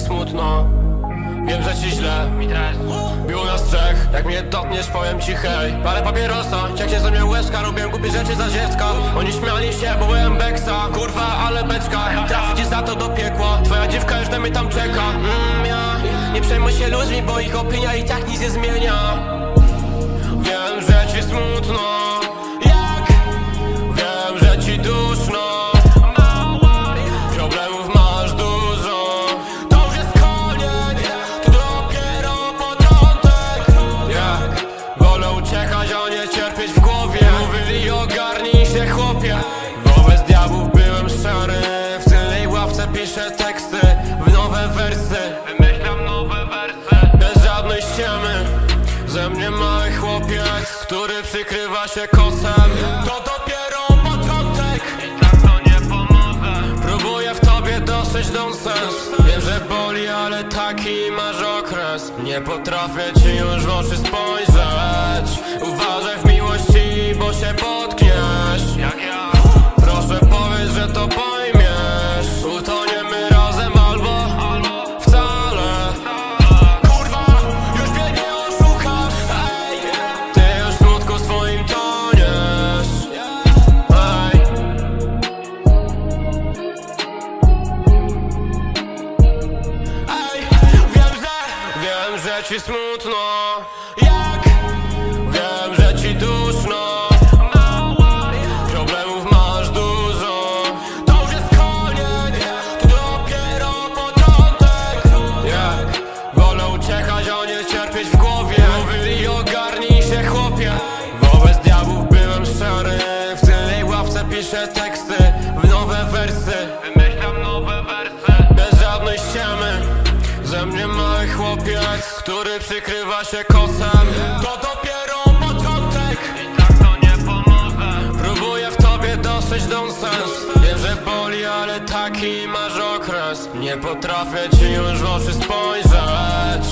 smutno Wiem, że ci źle. Było nas trzech, jak mnie dotkniesz powiem ci hej. Palę papierosa, cieknie ze mnie łezka Robię głupie rzeczy za dziecka Oni śmiali się, bo byłem beksa. Kurwa, ale beczka. Trafi ci za to do piekła. Twoja dziewka już na mnie tam czeka. Mm, ja Nie przejmuj się ludźmi, bo ich opinia i tak nic nie zmienia uciekać, a nie cierpieć w głowie. Mówili ogarnij się chłopie. Wobec diabłów byłem szczery. W tylnej ławce piszę teksty W nowe wersy. Wymyślam nowe wersy. Bez żadnej ściemy. Ze mnie mały chłopiec Który przykrywa się kosem. To dopiero początek. I tak to nie pomoże. Próbuję w tobie dostrzec nonsens. Wiem, że boli, ale taki masz okres. Nie potrafię ci już w oczy spojrzeć Uważaj w miłości, bo się potkniesz Jak ja. Proszę powiedz, że to pojmiesz. Utoniemy razem albo wcale. Kurwa, już mnie nie oszukasz. Ej, ty już smutku swoim toniesz. Ej. Ej, wiem, że, wiem, że ci smutno chłopiec, który przykrywa się kosem. To dopiero początek. I tak to nie pomoże. Próbuję w tobie dostrzec nonsens Wiem, że boli, ale taki masz okres. Nie potrafię ci już w oczy spojrzeć